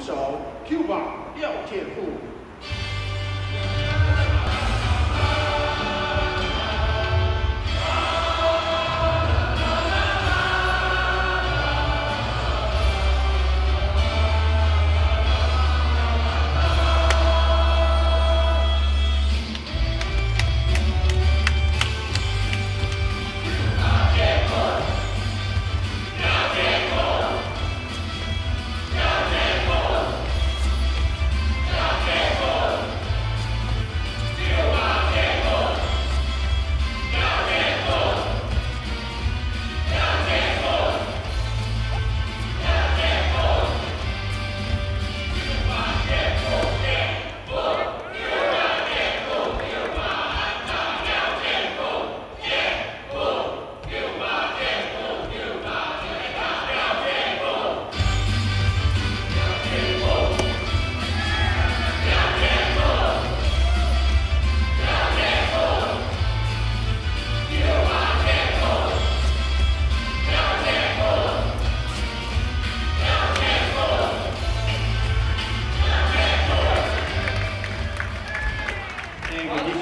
手 Q 榜廖建富。Thank.